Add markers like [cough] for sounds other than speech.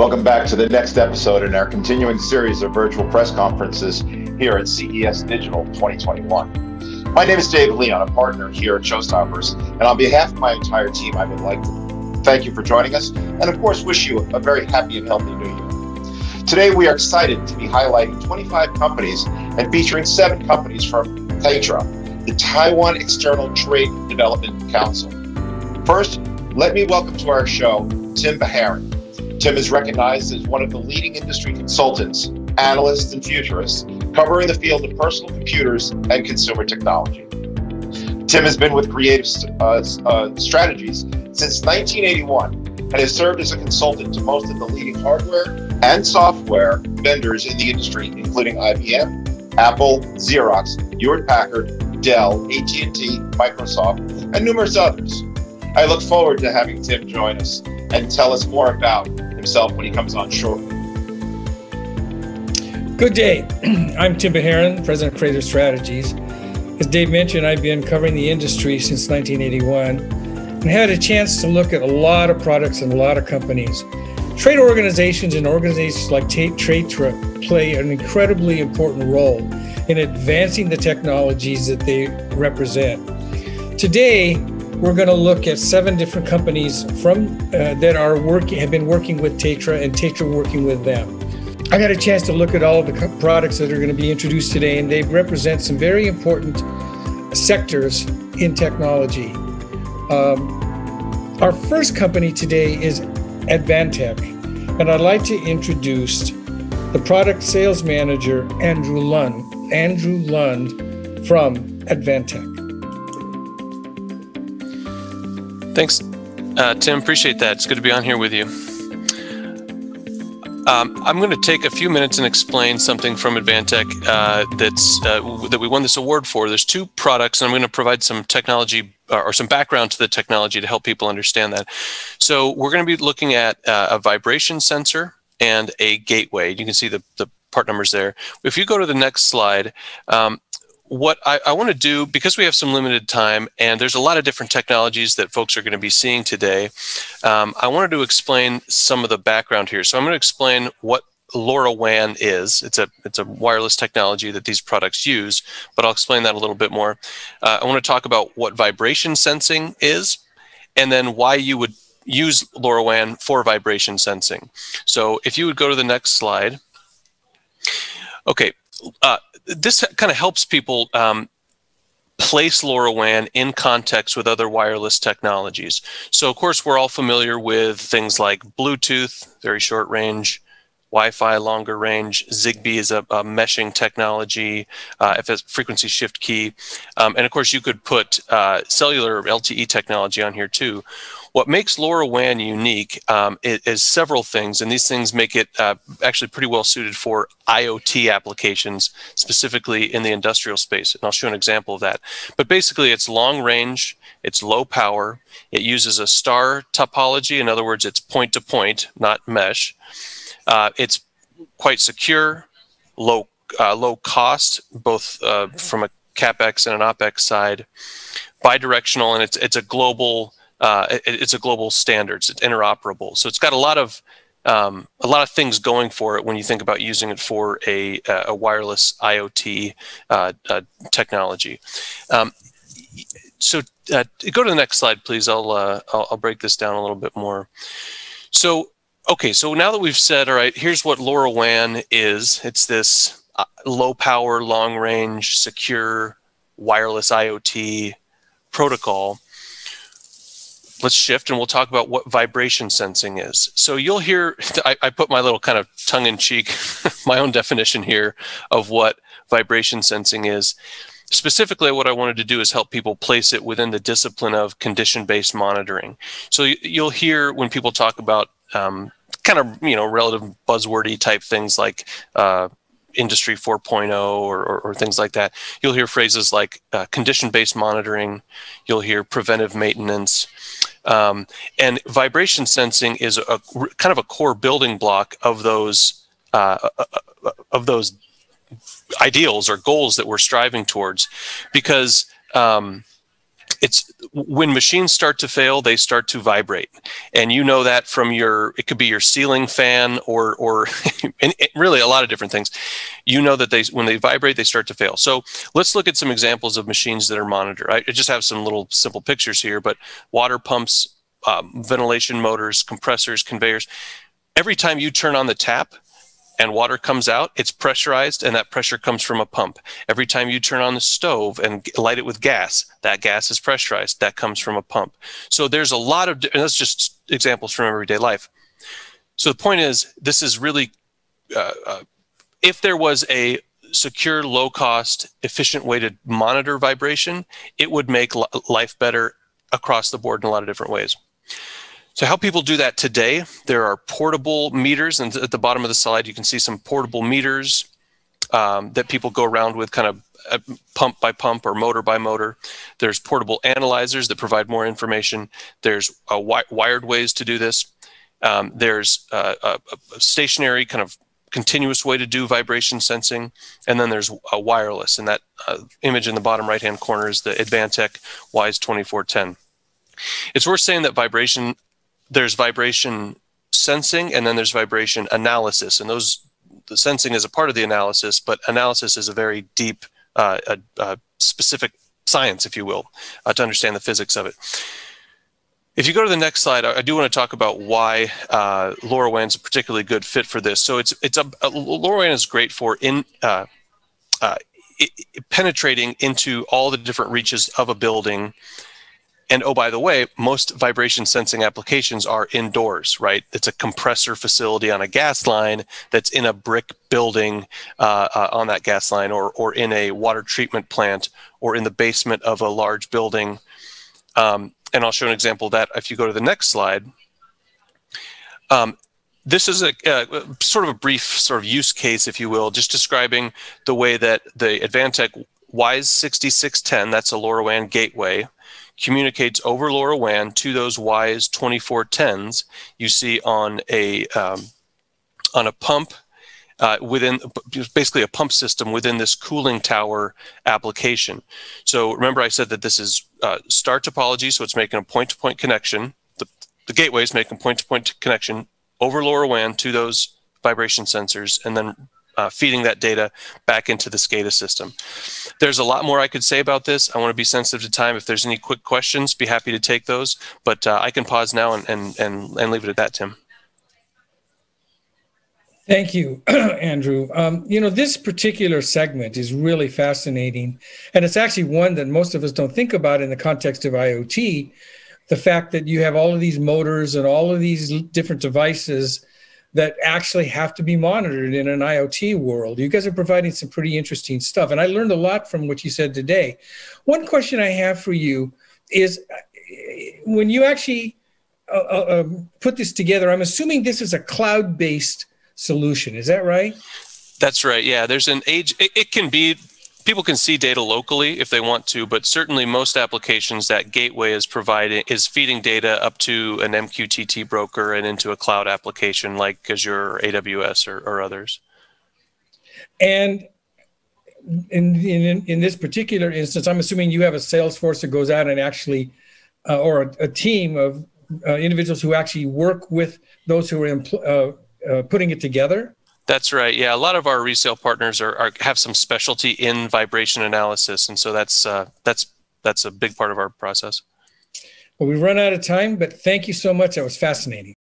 Welcome back to the next episode in our continuing series of virtual press conferences here at CES Digital 2021. My name is Dave Leon, a partner here at Showstoppers, and on behalf of my entire team, I would like to thank you for joining us and, of course, wish you a very happy and healthy new year. Today, we are excited to be highlighting 25 companies and featuring seven companies from TAITRA, the Taiwan External Trade Development Council. First, let me welcome to our show Tim Bajarin. Tim is recognized as one of the leading industry consultants, analysts, and futurists covering the field of personal computers and consumer technology. Tim has been with Creative uh, uh, Strategies since 1981 and has served as a consultant to most of the leading hardware and software vendors in the industry, including IBM, Apple, Xerox, Hewlett Packard, Dell, AT&T, Microsoft, and numerous others. I look forward to having Tim join us and tell us more about himself when he comes on shortly. Good day. [clears throat] I'm Tim Bajarin, President of Creative Strategies. As Dave mentioned, I've been covering the industry since 1981 and had a chance to look at a lot of products and a lot of companies. Trade organizations and organizations like TAITRA play an incredibly important role in advancing the technologies that they represent. Today, we're going to look at seven different companies from uh, that are working have been working with TAITRA and TAITRA working with them. I got a chance to look at all the products that are going to be introduced today, and they represent some very important sectors in technology. Um, our first company today is Advantech, and I'd like to introduce the product sales manager Andrew Lund. Andrew Lund from Advantech. Thanks, uh, Tim. Appreciate that. It's good to be on here with you. Um, I'm going to take a few minutes and explain something from Advantech uh, that's uh, that we won this award for. There's two products, and I'm going to provide some technology uh, or some background to the technology to help people understand that. So we're going to be looking at uh, a vibration sensor and a gateway. You can see the, the part numbers there. If you go to the next slide, um, what I, I want to do, because we have some limited time and there's a lot of different technologies that folks are going to be seeing today, um, I wanted to explain some of the background here. So I'm going to explain what LoRaWAN is. It's a it's a wireless technology that these products use, but I'll explain that a little bit more. Uh, I want to talk about what vibration sensing is, and then why you would use LoRaWAN for vibration sensing. So if you would go to the next slide. Okay, uh, this kind of helps people um, place LoRaWAN in context with other wireless technologies. So, of course, we're all familiar with things like Bluetooth, very short range, Wi-Fi longer range. Zigbee is a, a meshing technology, uh, it's frequency shift key, um, and of course you could put uh, cellular LTE technology on here too. What makes LoRaWAN unique um, is, is, several things, and these things make it uh, actually pretty well suited for IoT applications, specifically in the industrial space. And I'll show an example of that. But basically, it's long range, it's low power, it uses a star topology. In other words, it's point to point, not mesh. Uh, it's quite secure, low uh, low cost, both uh, from a capex and an opex side, bidirectional, and it's it's a global uh, it, it's a global standards. It's interoperable, so it's got a lot of um, a lot of things going for it when you think about using it for a, a wireless IoT uh, uh, technology. Um, so uh, go to the next slide, please. I'll, uh, I'll, I'll break this down a little bit more. So okay, so now that we've said, all right, here's what LoRaWAN is. It's this uh, low power, long range, secure wireless IoT protocol let's shift and we'll talk about what vibration sensing is. So you'll hear, [laughs] I, I put my little kind of tongue in cheek, [laughs] my own definition here of what vibration sensing is. Specifically, what I wanted to do is help people place it within the discipline of condition based monitoring. So you'll hear when people talk about um, kind of, you know, relative buzzwordy type things like uh, industry 4.0 or, or, or, things like that you'll hear phrases like uh, condition-based monitoring you'll hear preventive maintenance um, and vibration sensing is a kind of a core building block of those uh, uh, uh, of those ideals or goals that we're striving towards, because um, it's when machines start to fail, they start to vibrate, and you know that from your. It could be your ceiling fan or or, [laughs] and really a lot of different things. You know that they when they vibrate, they start to fail. So let's look at some examples of machines that are monitored. I just have some little simple pictures here, but water pumps, um, ventilation motors, compressors, conveyors. Every time you turn on the tap, and water comes out, it's pressurized and that pressure comes from a pump. Every time you turn on the stove and light it with gas, that gas is pressurized, that comes from a pump. So there's a lot of, and that's just examples from everyday life. So the point is, this is really, uh, uh, if there was a secure, low cost, efficient way to monitor vibration, it would make life better across the board in a lot of different ways. So how people do that today, there are portable meters, and at the bottom of the slide, you can see some portable meters um, that people go around with kind of uh, pump by pump or motor by motor. There's portable analyzers that provide more information. There's wi wired ways to do this. Um, there's uh, a, a, stationary kind of continuous way to do vibration sensing, and then there's a wireless. And that uh, image in the bottom right-hand corner is the Advantech WISE 2410. It's worth saying that vibration there's vibration sensing and then there's vibration analysis and those the sensing is a part of the analysis but analysis is a very deep uh, a, a specific science if you will uh, to understand the physics of it if you go to the next slide, I, do want to talk about why uh, LoRaWAN is a particularly good fit for this. So it's it's a, a LoRaWAN is great for in uh, uh, it, penetrating into all the different reaches of a building and oh, by the way, most vibration sensing applications are indoors, right? It's a compressor facility on a gas line that's in a brick building uh, uh, on that gas line, or, or in a water treatment plant, or in the basement of a large building. Um, and I'll show an example of that if you go to the next slide. Um, this is a uh, sort of a brief sort of use case, if you will, just describing the way that the Advantech WISE 6610, that's a LoRaWAN gateway, communicates over LoRaWAN to those WISE 2410s you see on a um, on a pump uh, within basically a pump system within this cooling tower application. So remember I said that this is uh, star topology, so it's making a point-to-point -point connection. The, the gateway is making point-to-point -point connection over LoRaWAN to those vibration sensors and then uh, feeding that data back into the SCADA system. There's a lot more I could say about this. I want to be sensitive to time. If there's any quick questions, be happy to take those. But uh, I can pause now and, and, and, and leave it at that, Tim. Thank you, [clears throat] Andrew. Um, you know, this particular segment is really fascinating. And it's actually one that most of us don't think about in the context of IoT. The fact that you have all of these motors and all of these different devices that actually have to be monitored in an IoT world. You guys are providing some pretty interesting stuff. And I learned a lot from what you said today. One question I have for you is when you actually uh, uh, um, put this together, I'm assuming this is a cloud based solution. Is that right? That's right. Yeah, there's an age. It, it, can be people can see data locally if they want to, but certainly most applications that gateway is providing is feeding data up to an MQTT broker and into a cloud application like Azure, AWS, or, or others. And in, in in this particular instance, I'm assuming you have a sales force that goes out and actually, uh, or a, a, team of uh, individuals who actually work with those who are uh, uh, putting it together. That's right. Yeah, a lot of our resale partners are, are have some specialty in vibration analysis, and so that's uh, that's that's a big part of our process. Well, we've run out of time, but thank you so much. That was fascinating.